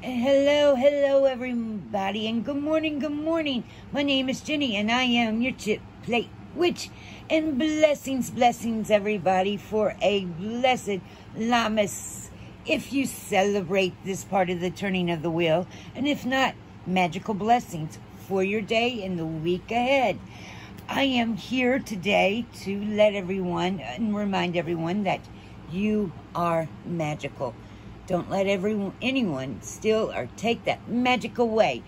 Hello, hello, everybody, and good morning, good morning. My name is Ginny, and I am your chip plate witch. And blessings, blessings, everybody, for a blessed Lammas. If you celebrate this part of the turning of the wheel, and if not, magical blessings for your day and the week ahead. I am here today to let everyone and remind everyone that you are magical. Don't let everyone, anyone steal or take that magic away.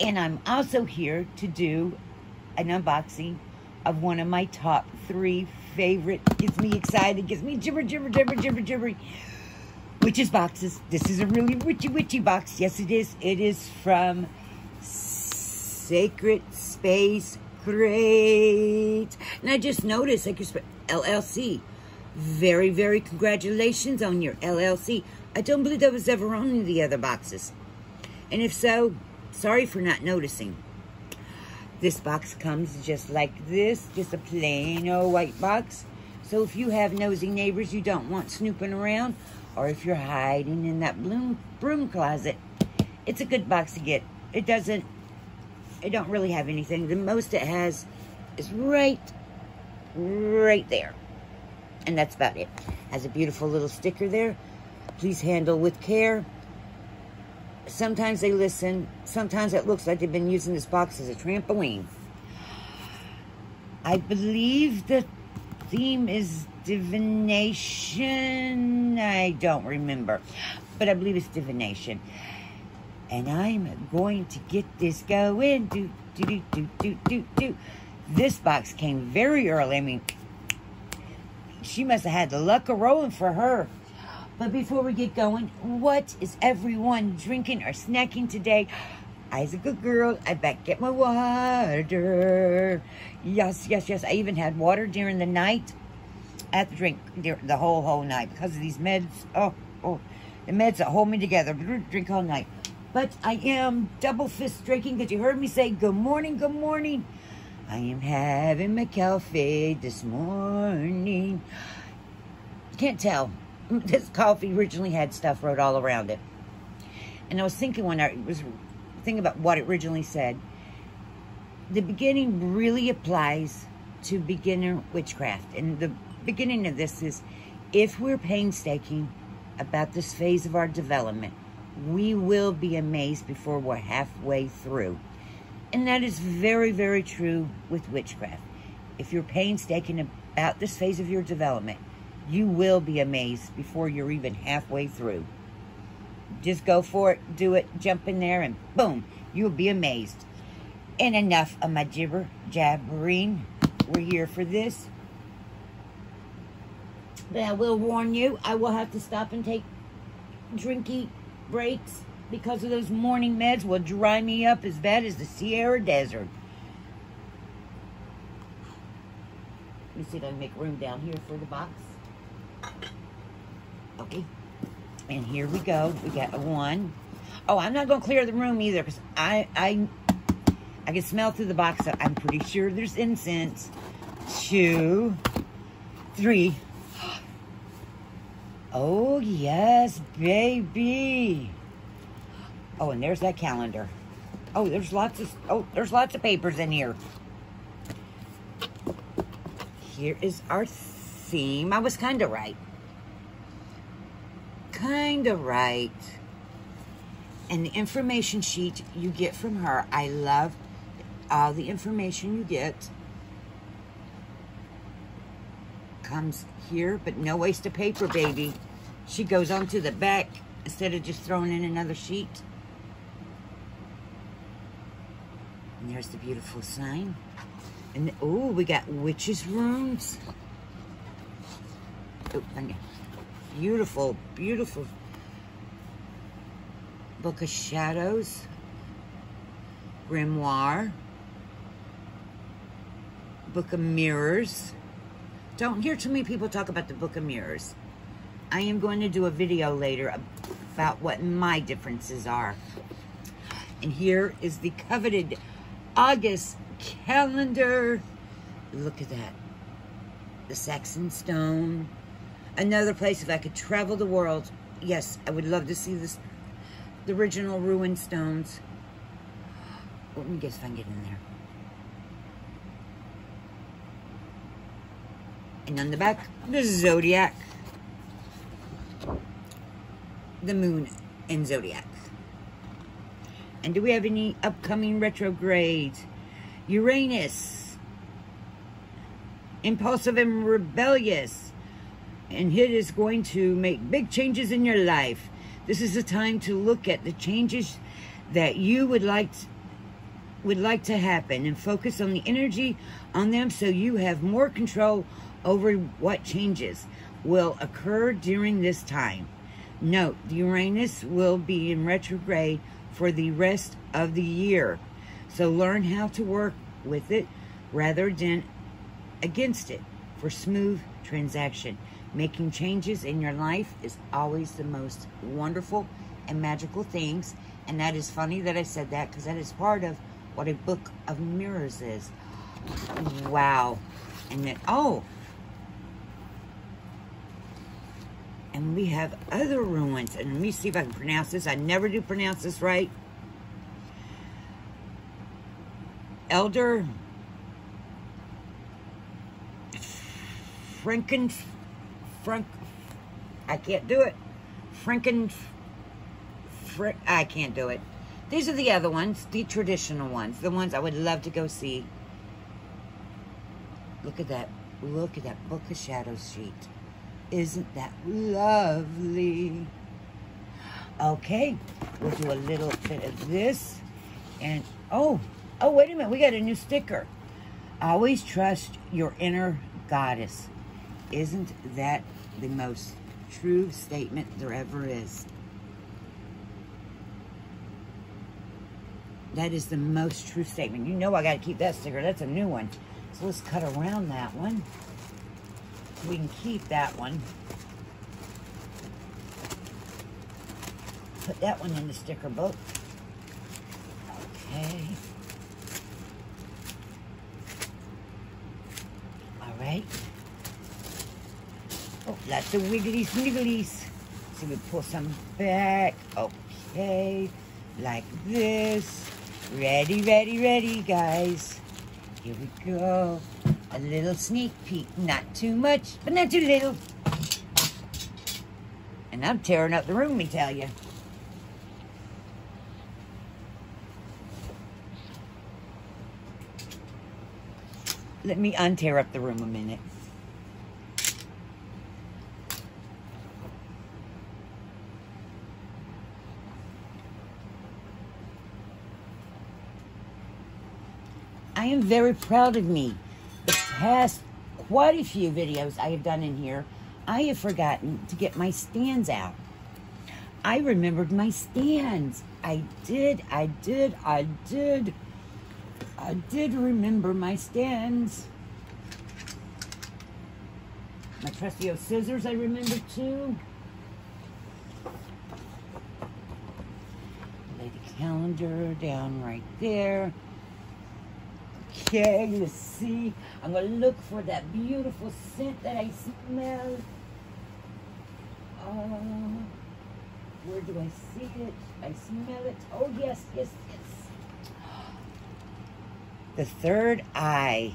And I'm also here to do an unboxing of one of my top three favorite, gets me excited, gets me gibber, gibber, gibber, gibber, gibber, witches boxes. This is a really witchy, witchy box. Yes, it is. It is from Sacred Space Crate. And I just noticed, Sacred Space, LLC. Very, very congratulations on your LLC. I don't believe that was ever on any of the other boxes. And if so, sorry for not noticing. This box comes just like this, just a plain old white box. So if you have nosy neighbors you don't want snooping around, or if you're hiding in that bloom, broom closet, it's a good box to get. It doesn't, it don't really have anything. The most it has is right, right there. And that's about it. Has a beautiful little sticker there. Please handle with care. Sometimes they listen. Sometimes it looks like they've been using this box as a trampoline. I believe the theme is divination. I don't remember. But I believe it's divination. And I'm going to get this going. Do, do, do, do, do, do, do. This box came very early. I mean, she must have had the luck of rolling for her. But before we get going, what is everyone drinking or snacking today? I's a good girl. I bet get my water. Yes, yes, yes. I even had water during the night. I had to drink the whole, whole night because of these meds. Oh, oh, the meds that hold me together. Drink all night. But I am double fist drinking because you heard me say good morning, good morning. I am having my coffee this morning. Can't tell. This coffee originally had stuff wrote all around it. And I was thinking when I was thinking about what it originally said, the beginning really applies to beginner witchcraft. And the beginning of this is if we're painstaking about this phase of our development, we will be amazed before we're halfway through. And that is very, very true with witchcraft. If you're painstaking about this phase of your development, you will be amazed before you're even halfway through. Just go for it, do it, jump in there, and boom, you'll be amazed. And enough of my jibber jabbering. We're here for this. But I will warn you, I will have to stop and take drinky breaks because of those morning meds will dry me up as bad as the Sierra Desert. Let me see if I can make room down here for the box. Okay. And here we go. We got a one. Oh, I'm not going to clear the room either because I, I, I can smell through the box. So I'm pretty sure there's incense. Two, three. Oh, yes, baby. Oh, and there's that calendar. Oh, there's lots of, oh, there's lots of papers in here. Here is our theme. I was kind of right. Kind of right. And the information sheet you get from her, I love all the information you get. Comes here, but no waste of paper, baby. She goes onto the back instead of just throwing in another sheet. There's the beautiful sign. And oh, we got witches' rooms. Oh, beautiful, beautiful Book of Shadows, Grimoire, Book of Mirrors. Don't hear too many people talk about the Book of Mirrors. I am going to do a video later about what my differences are. And here is the coveted August calendar. Look at that. The Saxon Stone. Another place, if I could travel the world, yes, I would love to see this the original ruined stones. Let me guess if I can get in there. And on the back, the zodiac. The moon and zodiac. And do we have any upcoming retrogrades? Uranus. Impulsive and rebellious. And it is going to make big changes in your life. This is the time to look at the changes that you would like to, would like to happen and focus on the energy on them so you have more control over what changes will occur during this time. Note, the Uranus will be in retrograde for the rest of the year. So learn how to work with it rather than against it for smooth transaction. Making changes in your life is always the most wonderful and magical things. And that is funny that I said that because that is part of what a book of mirrors is. Wow. And then, oh, And we have other runes. And let me see if I can pronounce this. I never do pronounce this right. Elder Franken Frank I can't do it. Franken Frick I can't do it. These are the other ones, the traditional ones, the ones I would love to go see. Look at that. Look at that Book of Shadows sheet. Isn't that lovely? Okay, we'll do a little bit of this. And, oh, oh, wait a minute. We got a new sticker. Always trust your inner goddess. Isn't that the most true statement there ever is? That is the most true statement. You know I got to keep that sticker. That's a new one. So let's cut around that one we can keep that one. Put that one in the sticker book. Okay. All right. Oh, lots of wigglies, wigglies. So we pull some back. Okay. Like this. Ready, ready, ready, guys. Here we go. A little sneak peek. Not too much, but not too little. And I'm tearing up the room, me tell you. Let me untear up the room a minute. I am very proud of me past quite a few videos I have done in here, I have forgotten to get my stands out. I remembered my stands. I did, I did, I did. I did remember my stands. My trusty old scissors I remember too. Lay the calendar down right there. Okay, you see, I'm going to look for that beautiful scent that I smell. Uh, where do I see it? I smell it. Oh, yes, yes, yes. The third eye.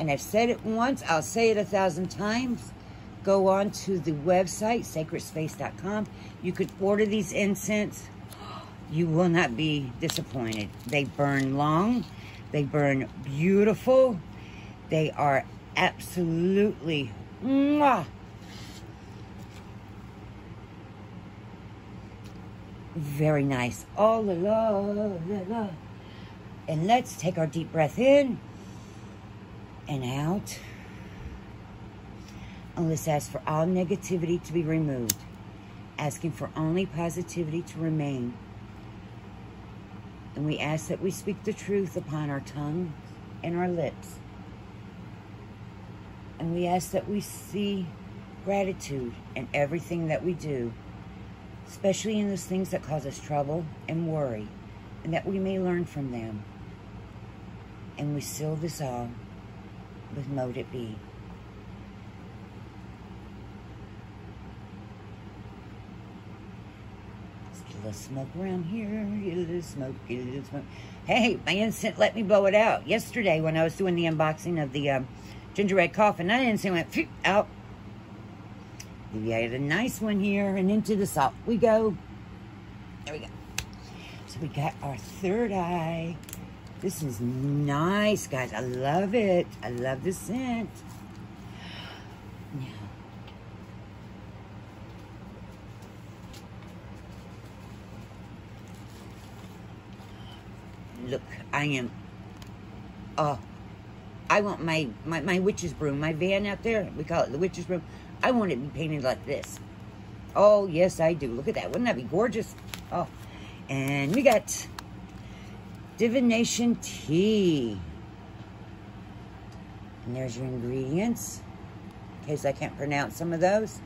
And I've said it once, I'll say it a thousand times. Go on to the website, sacredspace.com. You could order these incense you will not be disappointed. They burn long. They burn beautiful. They are absolutely mwah, very nice. All la, la. And let's take our deep breath in and out. And let's ask for all negativity to be removed. Asking for only positivity to remain. And we ask that we speak the truth upon our tongue and our lips. And we ask that we see gratitude in everything that we do, especially in those things that cause us trouble and worry, and that we may learn from them. And we seal this all with mote it be. Little smoke around here. Get a little smoke. Get a little smoke. Hey, my instant let me blow it out. Yesterday when I was doing the unboxing of the um, gingerbread coffin, that instant went phew, out. We got a nice one here, and into the salt we go. There we go. So we got our third eye. This is nice, guys. I love it. I love the scent. Now, look, I am, oh, I want my, my, my witch's broom, my van out there, we call it the witch's broom. I want it to be painted like this. Oh, yes, I do. Look at that. Wouldn't that be gorgeous? Oh, and we got divination tea. And there's your ingredients, in case I can't pronounce some of those.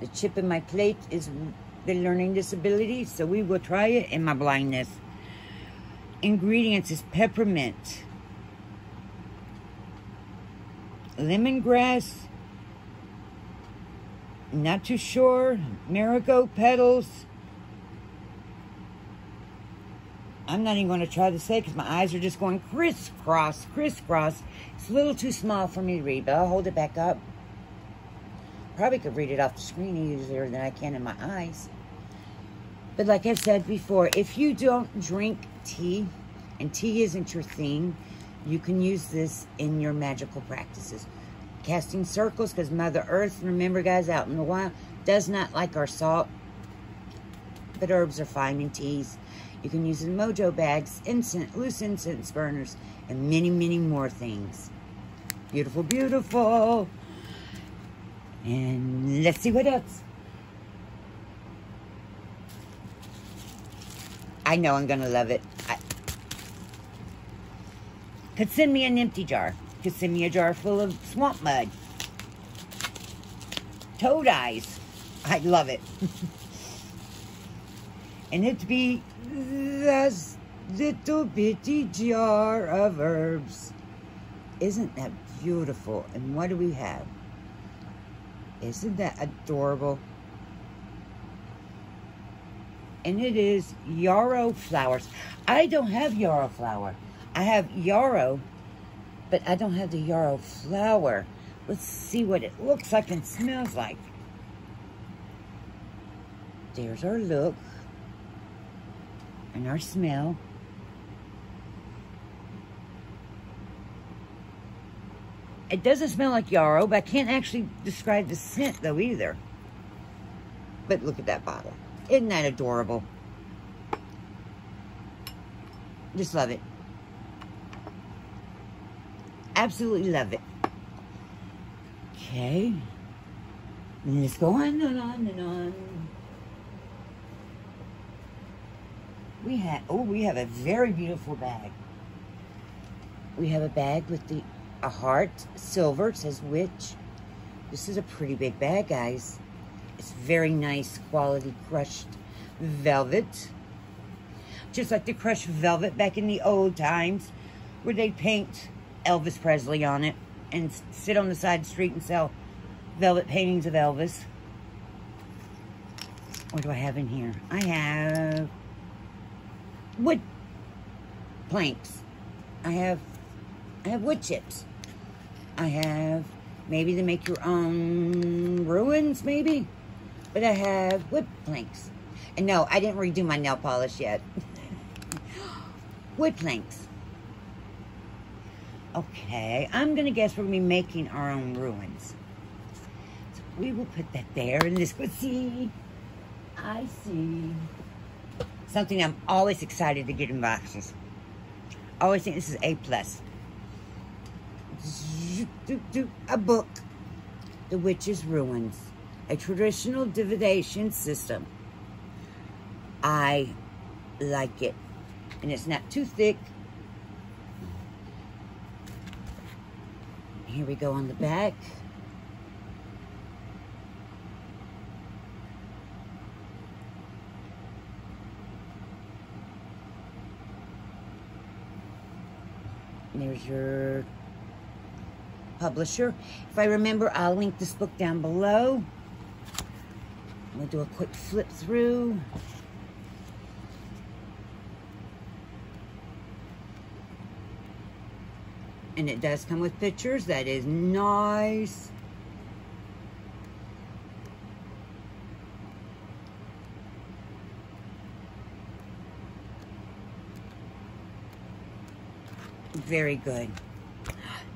The chip in my plate is the learning disability, so we will try it in my blindness. Ingredients is peppermint, lemongrass, not too sure, marigold petals, I'm not even going to try to say because my eyes are just going crisscross, crisscross. It's a little too small for me to read, but I'll hold it back up. Probably could read it off the screen easier than I can in my eyes. But like I said before, if you don't drink tea, and tea isn't your thing, you can use this in your magical practices. Casting circles, because Mother Earth, remember guys, out in the wild, does not like our salt. But herbs are fine in teas. You can use it in mojo bags, incense, loose incense burners, and many, many more things. Beautiful, beautiful. And let's see what else. I know I'm going to love it. Could send me an empty jar. Could send me a jar full of swamp mud. Toad eyes. I love it. and it'd be this little bitty jar of herbs. Isn't that beautiful? And what do we have? Isn't that adorable? And it is yarrow flowers. I don't have yarrow flower. I have yarrow, but I don't have the yarrow flower. Let's see what it looks like and smells like. There's our look and our smell. It doesn't smell like yarrow, but I can't actually describe the scent though either. But look at that bottle. Isn't that adorable? Just love it. Absolutely love it. Okay. Let's go on and on and on. we have, oh, we have a very beautiful bag. We have a bag with the a heart, silver, says witch. This is a pretty big bag, guys. It's very nice quality crushed velvet. Just like the crushed velvet back in the old times where they'd paint Elvis Presley on it and sit on the side the street and sell velvet paintings of Elvis. What do I have in here? I have wood planks. I have I have wood chips. I have maybe to make your own runes, maybe. But I have wood planks. And no, I didn't redo my nail polish yet. wood planks. Okay, I'm gonna guess we're gonna be making our own runes. So we will put that there and this would see. I see. Something I'm always excited to get in boxes. Always think this is A+. plus. A book. The Witch's Runes. A traditional divination system. I like it. And it's not too thick. Here we go on the back. there's your publisher. If I remember, I'll link this book down below. We'll do a quick flip through. And it does come with pictures. That is nice. Very good.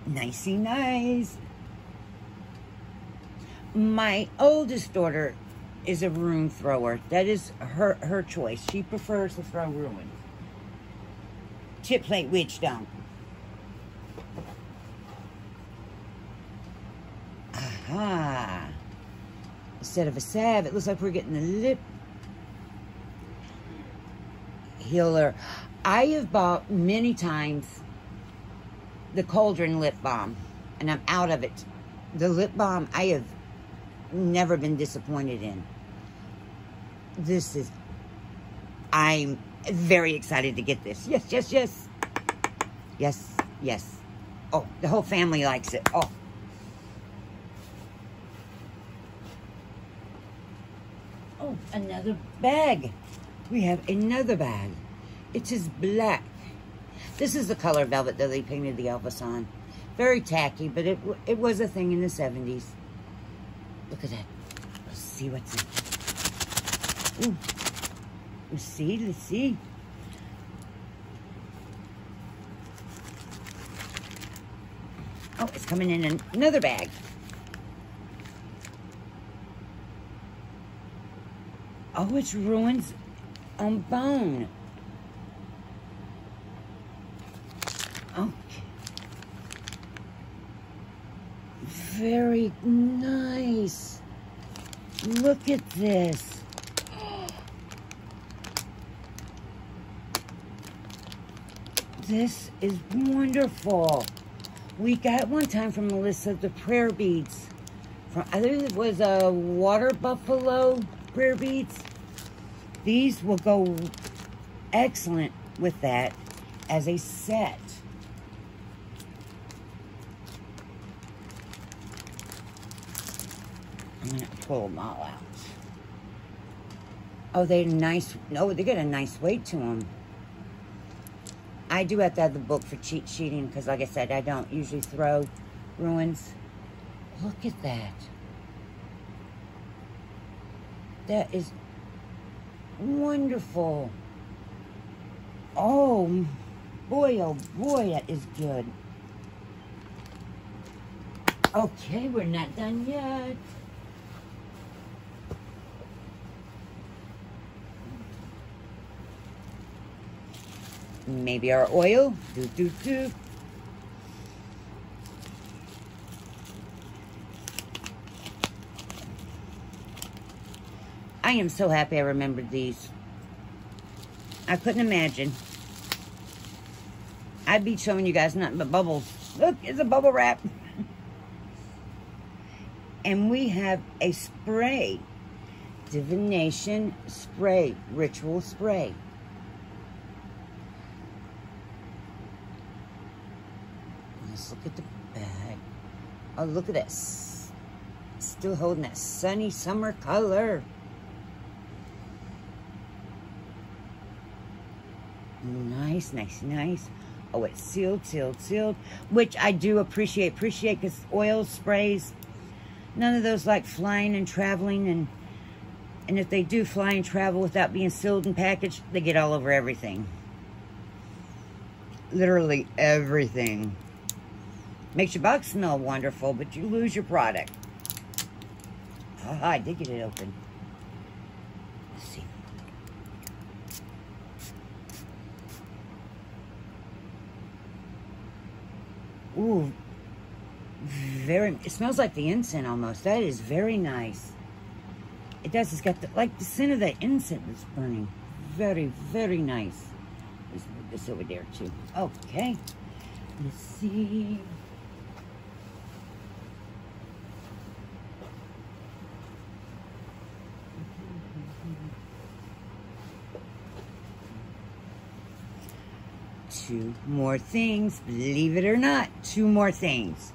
Nicey nice. My oldest daughter is a rune thrower. That is her her choice. She prefers to throw runes. Chip plate witch don't. Instead of a salve, it looks like we're getting the lip healer. I have bought many times the Cauldron lip balm, and I'm out of it. The lip balm I have never been disappointed in. This is, I'm very excited to get this. Yes, yes, yes. Yes, yes. Oh, the whole family likes it. Oh. Another bag. We have another bag. It is black. This is the color velvet that they painted the Elvis on. Very tacky, but it it was a thing in the 70s. Look at that. Let's see what's in. Ooh. Let's see, let's see. Oh, it's coming in another bag. Oh, it's runes on bone. Okay. Very nice. Look at this. This is wonderful. We got one time from Melissa the prayer beads. From, I think it was a water buffalo prayer beads. These will go excellent with that as a set. I'm going to pull them all out. Oh, they're nice. No, they got a nice weight to them. I do have to have the book for cheat sheeting because, like I said, I don't usually throw runes. Look at that. That is wonderful. Oh, boy, oh boy, that is good. Okay, we're not done yet. Maybe our oil. Do, do, do. I am so happy I remembered these. I couldn't imagine. I'd be showing you guys nothing but bubbles. Look, it's a bubble wrap. and we have a spray. Divination spray. Ritual spray. Let's look at the bag. Oh, look at this. Still holding that sunny summer color. Nice, nice, nice. Oh, it's sealed, sealed, sealed. Which I do appreciate, appreciate because oil sprays, none of those like flying and traveling and and if they do fly and travel without being sealed and packaged, they get all over everything. Literally everything. Makes your box smell wonderful, but you lose your product. Oh, I did get it open. Let's see. Ooh, very, it smells like the incense almost. That is very nice. It does, it's got the, like the scent of the incense that's burning. Very, very nice. Let's move this over there too. Okay, let's see. two more things, believe it or not, two more things.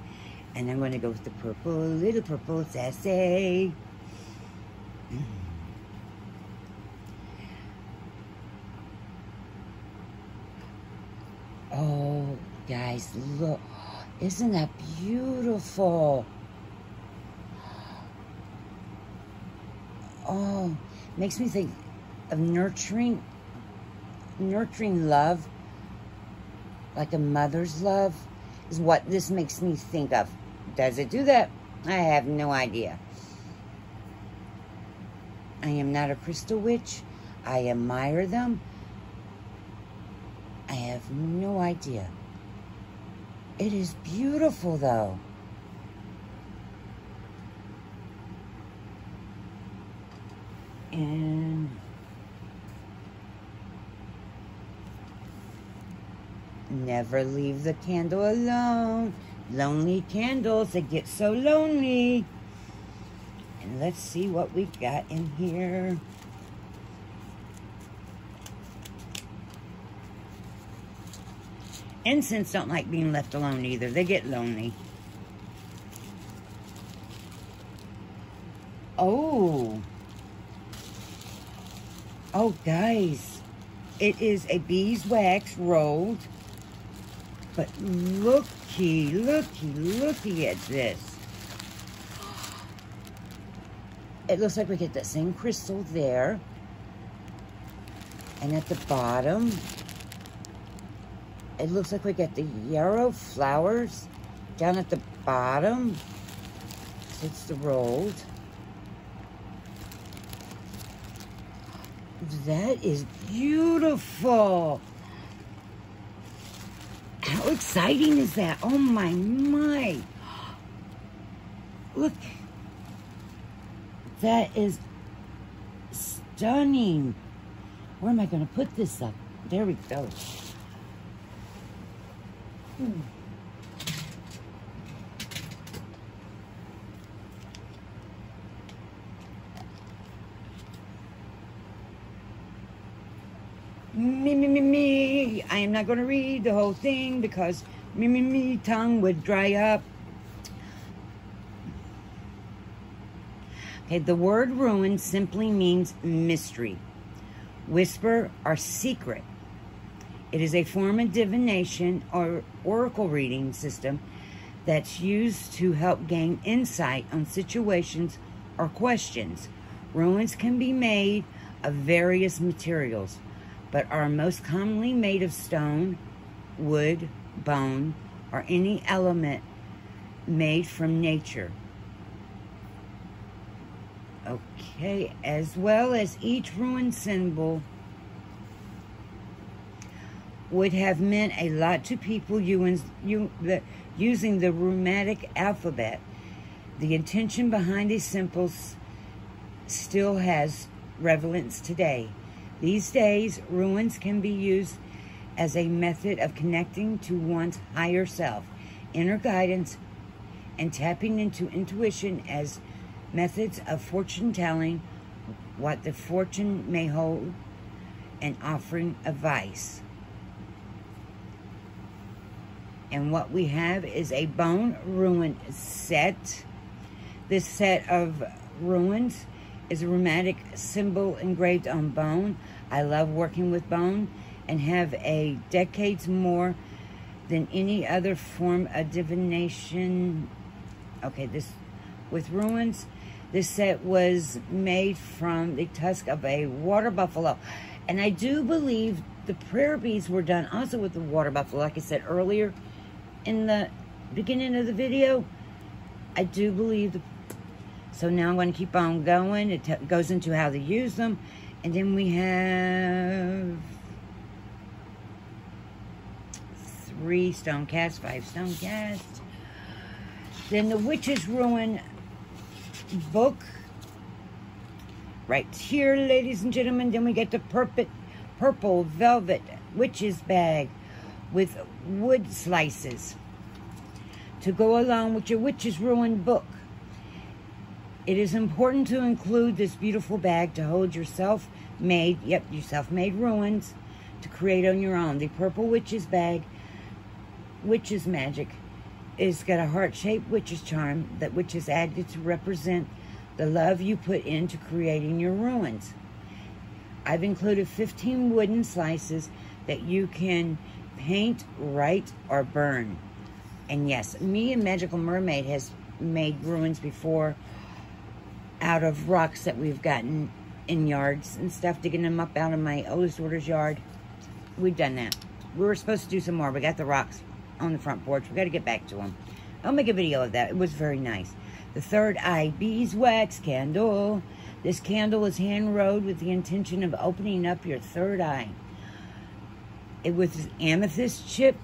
And I'm gonna go with the purple, little purple sassy. Oh, guys, look. Isn't that beautiful? Oh, makes me think of nurturing, nurturing love like a mother's love, is what this makes me think of. Does it do that? I have no idea. I am not a crystal witch. I admire them. I have no idea. It is beautiful, though. And never leave the candle alone. Lonely candles, they get so lonely. And let's see what we got in here. Incense don't like being left alone either. They get lonely. Oh. Oh, guys. It is a beeswax rolled. But looky, looky, looky at this. It looks like we get that same crystal there. And at the bottom, it looks like we get the yarrow flowers down at the bottom. It's the rolled. That is beautiful. Exciting is that? Oh my, my. Look. That is stunning. Where am I going to put this up? There we go. Hmm. Me, me, me, me. I am not going to read the whole thing because me, me, me, tongue would dry up. Okay, the word rune simply means mystery, whisper, or secret. It is a form of divination or oracle reading system that's used to help gain insight on situations or questions. Runes can be made of various materials, but are most commonly made of stone, wood, bone, or any element made from nature. Okay, as well as each rune symbol would have meant a lot to people using the Runic alphabet. The intention behind these symbols still has relevance today. These days, runes can be used as a method of connecting to one's higher self, inner guidance, and tapping into intuition as methods of fortune telling, what the fortune may hold, and offering advice. And what we have is a bone rune set. This set of runes is a runic symbol engraved on bone. I love working with bone and have a decades more than any other form of divination. Okay, this with runes. This set was made from the tusk of a water buffalo. And I do believe the prayer beads were done also with the water buffalo, like I said earlier in the beginning of the video. I do believe the... So now I'm going to keep on going. It goes into how to use them. And then we have... Three stone cast, five stone cast. Then the Witch's Rune book. Right here, ladies and gentlemen. Then we get the purple, purple velvet witch's bag with wood slices to go along with your Witch's Rune book. It is important to include this beautiful bag to hold your self-made, yep, your self-made runes to create on your own. The Purple Witch's bag, Witch's Magic, is got a heart-shaped witch's charm that witches added to represent the love you put into creating your runes. I've included 15 wooden slices that you can paint, write, or burn. And yes, me and Magical Mermaid has made runes before out of rocks that we've gotten in yards and stuff, digging them up out of my oldest daughter's yard. We've done that. We were supposed to do some more. We got the rocks on the front porch. We got to get back to them. I'll make a video of that. It was very nice. The third eye beeswax candle. This candle is hand rolled with the intention of opening up your third eye. It was amethyst chip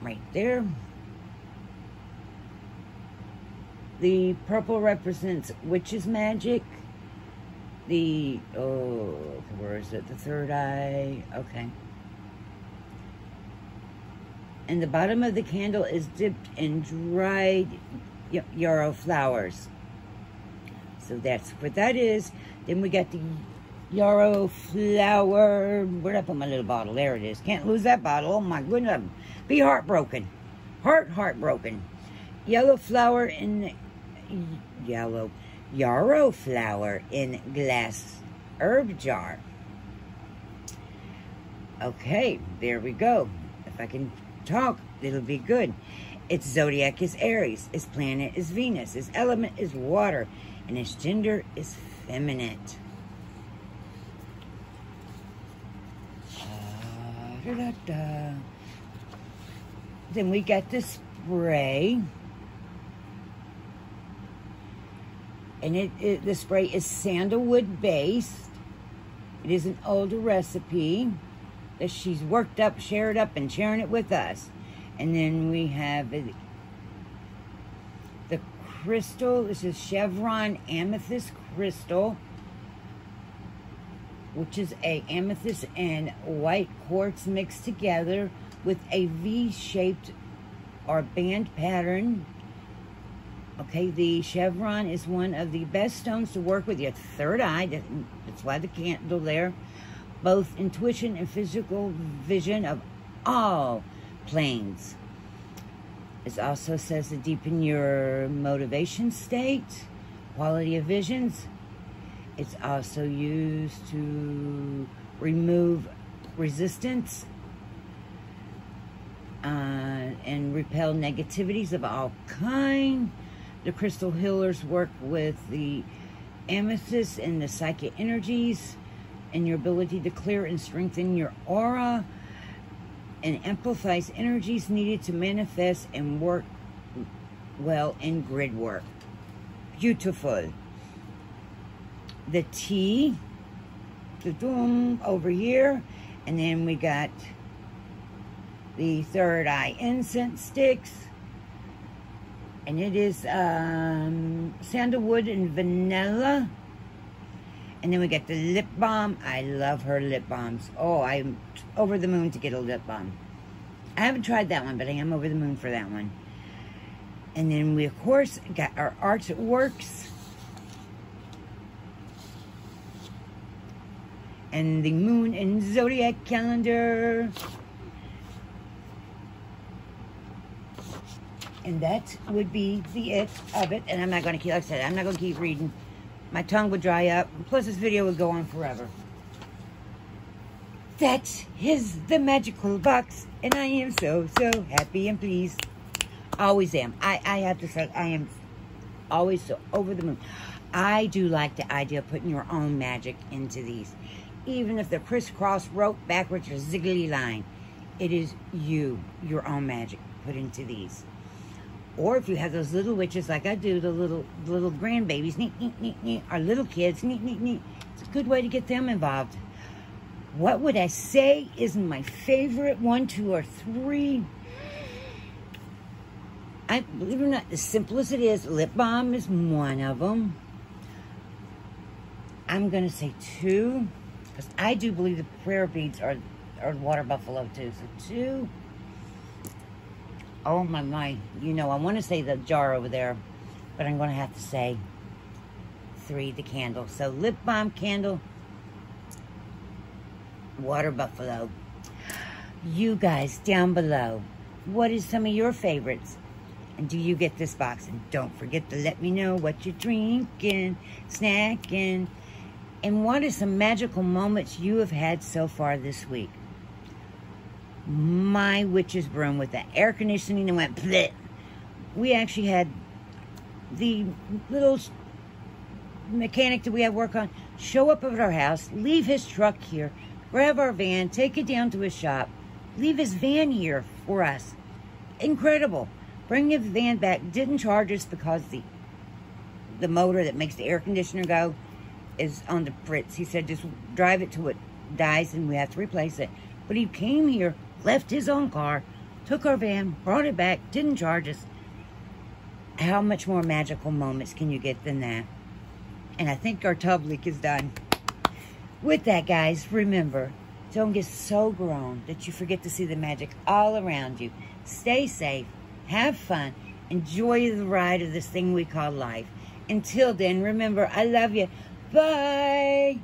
right there. The purple represents witch's magic. The, oh, where is it? The third eye. Okay. And the bottom of the candle is dipped in dried yarrow flowers. So that's what that is. Then we got the yarrow flower. Where'd I put my little bottle? There it is. Can't lose that bottle. Oh my goodness. Be heartbroken. Heart heartbroken. Yellow flower in yellow yarrow flower in glass herb jar. Okay, there we go. If I can talk, it'll be good. Its zodiac is Aries. Its planet is Venus. Its element is water. And its gender is feminine. Da, da, da, then we got the spray. And it, it, the spray is sandalwood based. It is an older recipe that she's worked up, shared up, and sharing it with us. And then we have the crystal. This is Chevron Amethyst Crystal, which is a amethyst and white quartz mixed together with a V-shaped or band pattern. Okay, the chevron is one of the best stones to work with your third eye. That's why the candle there. Both intuition and physical vision of all planes. It also says to deepen your motivation state, quality of visions. It's also used to remove resistance uh, and repel negativities of all kind. The crystal healers work with the amethyst and the psychic energies and your ability to clear and strengthen your aura and amplifies energies needed to manifest and work well in grid work. Beautiful. The doom over here, and then we got the third eye incense sticks. And it is um, sandalwood and vanilla. And then we get the lip balm. I love her lip balms. Oh, I'm over the moon to get a lip balm. I haven't tried that one, but I am over the moon for that one. And then we, of course, got our Arts Works. And the moon and zodiac calendar. And that would be the it of it. And I'm not going to keep, like I said, I'm not going to keep reading my tongue would dry up. Plus, this video would go on forever. That is the magical box, and I am so, so happy and pleased. Always am. I, I have to say, I am always so over the moon. I do like the idea of putting your own magic into these. Even if they're crisscross, rope, backwards, or ziggly line. It is you, your own magic, put into these. Or if you have those little witches like I do, the little little grandbabies, neat, or little kids. It's a good way to get them involved. What would I say is my favorite one, two, or three? I believe it or not, as simple as it is, lip balm is one of them. I'm gonna say two, because I do believe the prayer beads are are water buffalo too. So two. Oh my, my. You know, I want to say the jar over there, but I'm going to have to say three, the candle. So lip balm candle, water buffalo. You guys down below, what is some of your favorites? And do you get this box? And don't forget to let me know what you're drinking, snacking, and what are some magical moments you have had so far this week. My witch's broom with the air conditioning and went. We actually had the little mechanic that we had work on show up at our house, leave his truck here, grab our van, take it down to his shop, leave his van here for us. Incredible. Bring the van back. Didn't charge us because the the motor that makes the air conditioner go is on the fritz. He said just drive it till it dies and we have to replace it. But he came here, left his own car, took our van, brought it back, didn't charge us. How much more magical moments can you get than that? And I think our tub leak is done. With that, guys, remember, don't get so grown that you forget to see the magic all around you. Stay safe, have fun, enjoy the ride of this thing we call life. Until then, remember, I love you. Bye.